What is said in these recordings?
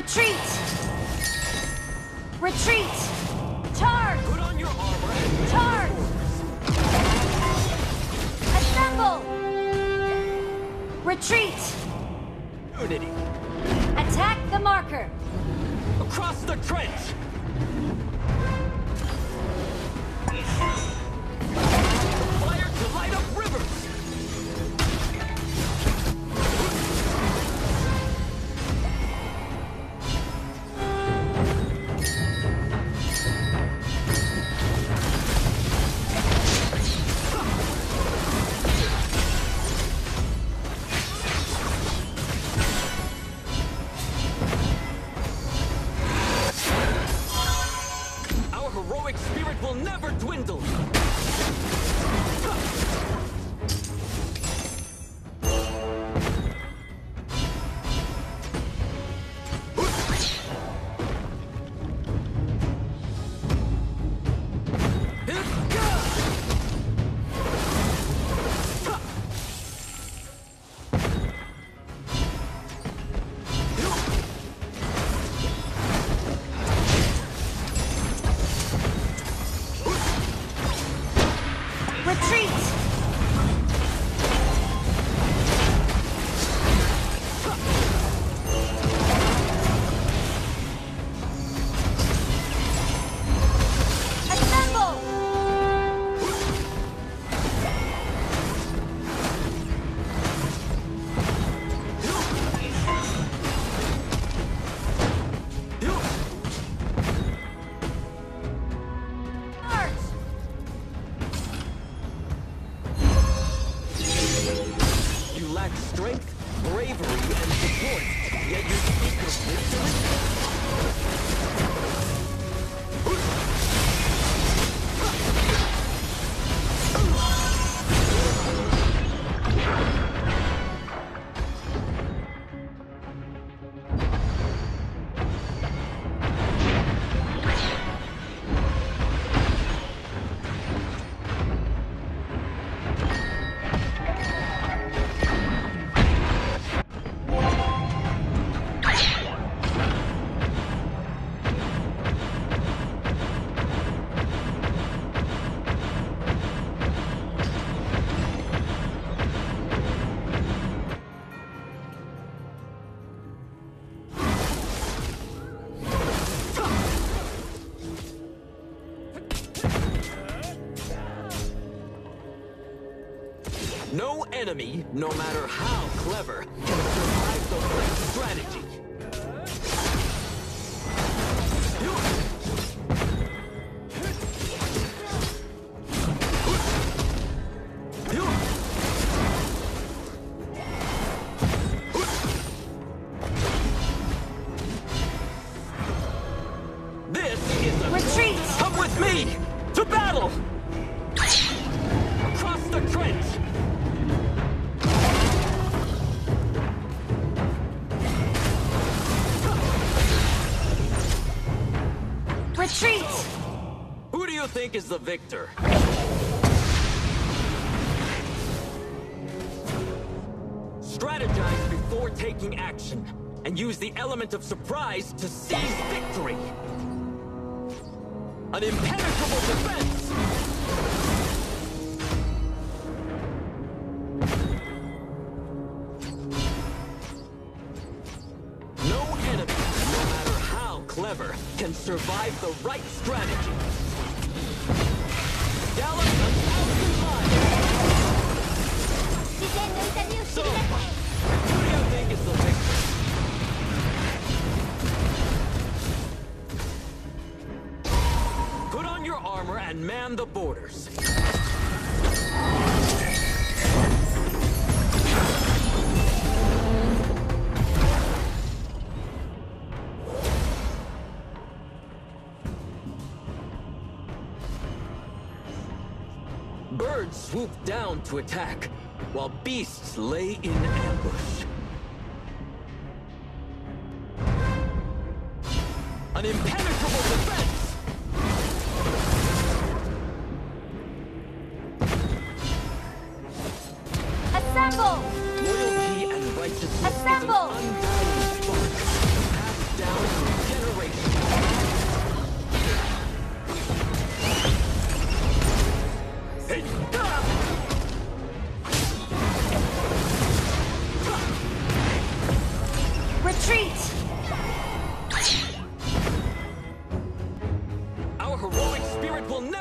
Retreat! Retreat! Charge! Put on your armor Charge! Assemble! Retreat! unity. Attack the marker! Across the trench! Fire to light up enemy, no matter how clever, can survive the right strategy. Think is the victor? Strategize before taking action, and use the element of surprise to seize victory! An impenetrable defense! No enemy, no matter how clever, can survive the right strategy. Put on your armor and man the borders. To attack, while beasts lay in ambush. An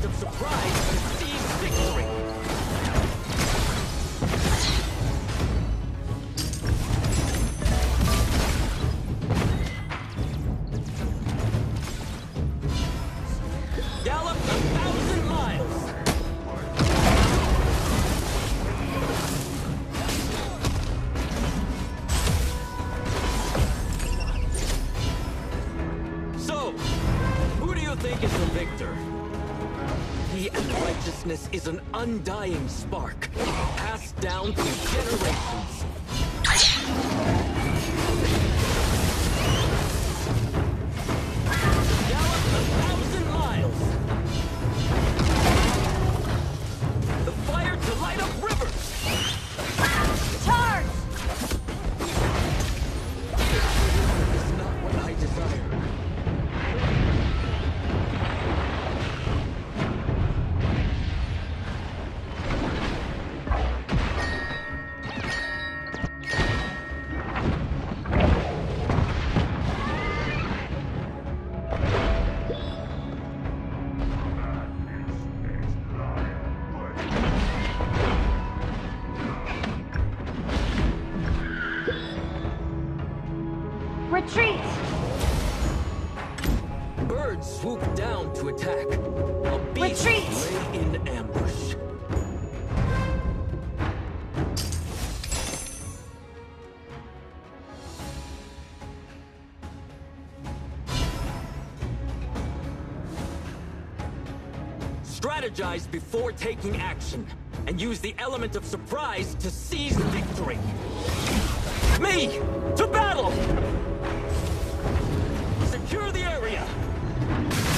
element of surprise to seize victory! Gallop a thousand miles! So, who do you think is the victor? And righteousness is an undying spark, passed down through generations. Swoop down to attack. A beast Retreat! lay in ambush. Strategize before taking action, and use the element of surprise to seize victory. Me! To battle! Secure the area! Charge!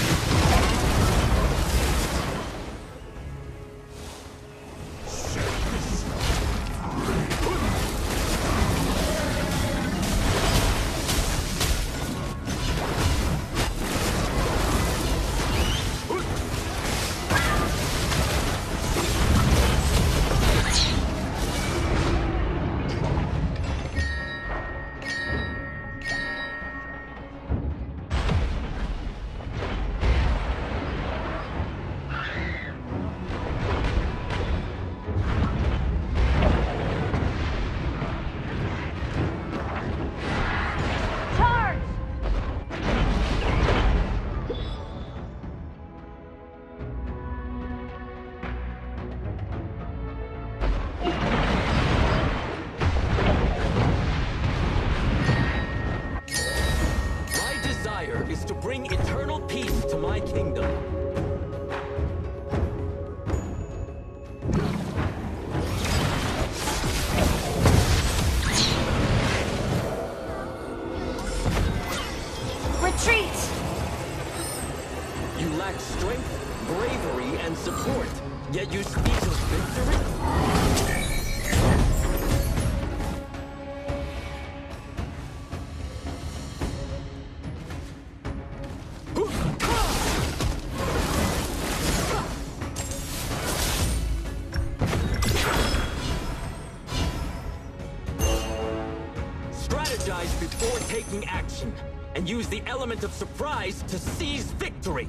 Taking action, and use the element of surprise to seize victory!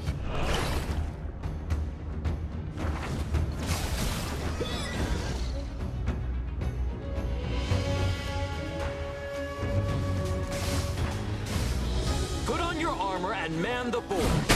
Put on your armor and man the board!